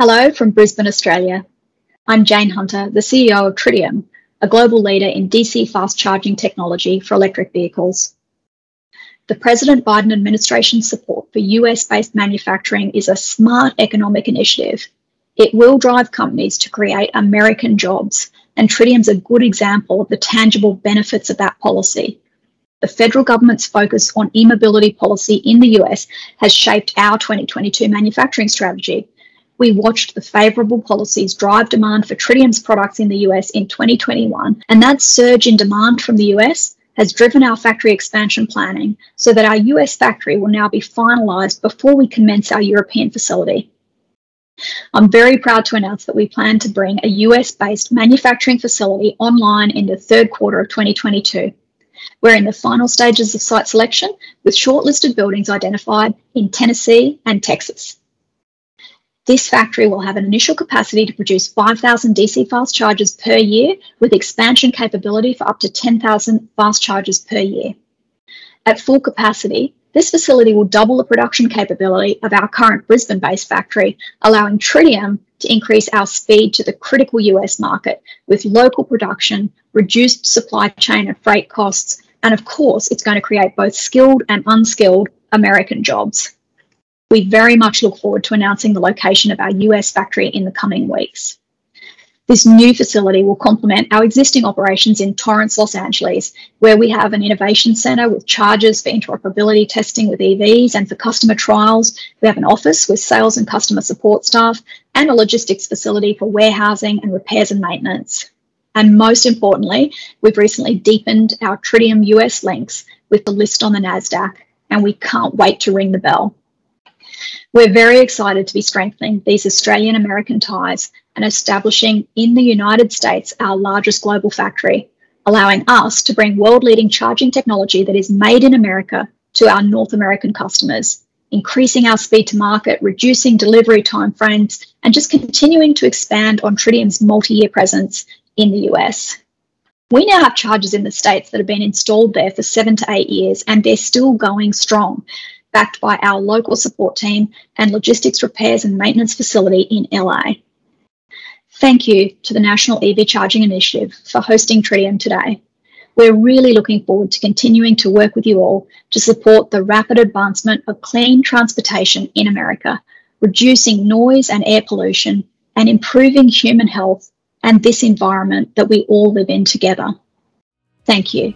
Hello from Brisbane, Australia. I'm Jane Hunter, the CEO of Tritium, a global leader in DC fast charging technology for electric vehicles. The President Biden administration's support for US based manufacturing is a smart economic initiative. It will drive companies to create American jobs, and Tritium's a good example of the tangible benefits of that policy. The federal government's focus on e mobility policy in the US has shaped our 2022 manufacturing strategy we watched the favourable policies drive demand for tritium's products in the US in 2021, and that surge in demand from the US has driven our factory expansion planning so that our US factory will now be finalised before we commence our European facility. I'm very proud to announce that we plan to bring a US based manufacturing facility online in the third quarter of 2022. We're in the final stages of site selection with shortlisted buildings identified in Tennessee and Texas. This factory will have an initial capacity to produce 5,000 DC fast chargers per year with expansion capability for up to 10,000 fast chargers per year. At full capacity, this facility will double the production capability of our current Brisbane based factory, allowing Tritium to increase our speed to the critical US market with local production, reduced supply chain and freight costs, and of course, it's going to create both skilled and unskilled American jobs. We very much look forward to announcing the location of our US factory in the coming weeks. This new facility will complement our existing operations in Torrance, Los Angeles, where we have an innovation centre with chargers for interoperability testing with EVs and for customer trials. We have an office with sales and customer support staff and a logistics facility for warehousing and repairs and maintenance. And most importantly, we've recently deepened our Tritium US links with the list on the NASDAQ, and we can't wait to ring the bell. We're very excited to be strengthening these Australian American ties and establishing in the United States our largest global factory, allowing us to bring world leading charging technology that is made in America to our North American customers, increasing our speed to market, reducing delivery timeframes, and just continuing to expand on Tritium's multi year presence in the US. We now have chargers in the States that have been installed there for seven to eight years, and they're still going strong backed by our local support team and logistics repairs and maintenance facility in LA. Thank you to the National EV Charging Initiative for hosting Tritium today. We're really looking forward to continuing to work with you all to support the rapid advancement of clean transportation in America, reducing noise and air pollution, and improving human health and this environment that we all live in together. Thank you.